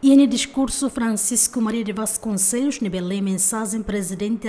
E no discurso, Francisco Maria de Vasconcelos, Belém, mensagem presidente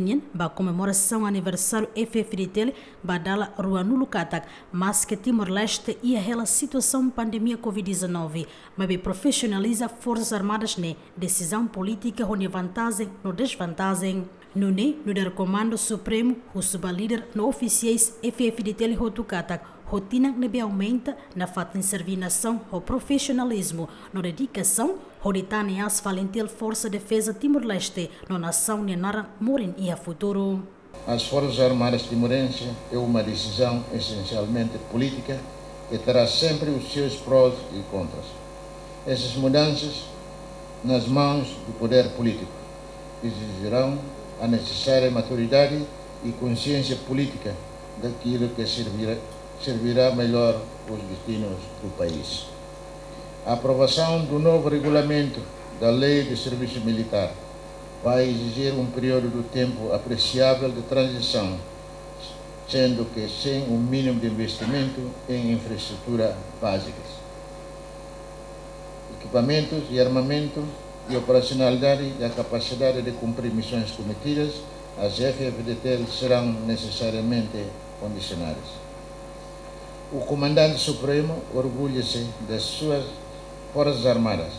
Nien, ba comemoração aniversário FFDTL, badala Ruanu Katak, mas que Timor-Leste e a situação pandemia Covid-19, mas profissionaliza Forças Armadas ne decisão política onde vantagem no desvantagem. No ne, no Comando Supremo, o subalíder no oficiais FFDTL Rotukatak, rotina que aumenta na falta de servinação o profissionalismo, na dedicação, Horitani as valentil Força de Defesa Timor-Leste, na nação Nenara Morin e a futuro. As Forças Armadas Timorenses é uma decisão essencialmente política que terá sempre os seus prós e contras. Essas mudanças nas mãos do poder político exigirão a necessária maturidade e consciência política daquilo que servirá servirá melhor os destinos do país. A aprovação do novo regulamento da Lei de Serviço Militar vai exigir um período de tempo apreciável de transição, sendo que sem um mínimo de investimento em infraestrutura básicas. Equipamentos e armamento e operacionalidade e a capacidade de cumprir missões cometidas, as FFDT serão necessariamente condicionadas. O Comandante Supremo orgulha-se das suas Forças Armadas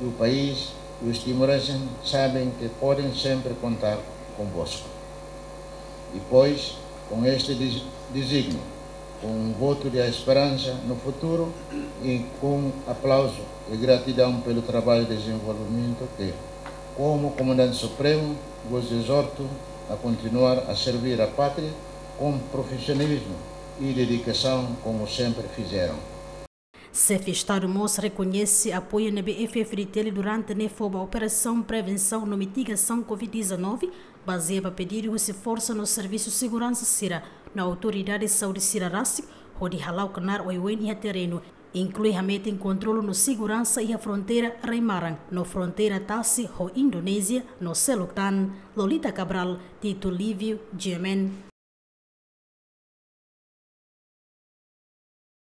e o país e os timorenses sabem que podem sempre contar convosco. E pois, com este desígnio, com um voto de esperança no futuro e com aplauso e gratidão pelo trabalho de desenvolvimento que, como Comandante Supremo, vos exorto a continuar a servir a pátria com profissionalismo e dedicação, como sempre fizeram. CEF Estado Moço reconhece apoio na BFF Tele durante a Operação Prevenção e Mitigação Covid-19, baseada a pedir o esforço no Serviço de Segurança Sira, na Autoridade de Saúde Rassi, onde halau canar o e terreno, inclui meta em controle no segurança e a fronteira Reimarang, no fronteira Tassi, ho Indonésia, no Seluktan, Lolita Cabral, Tito Lívio, Gemen.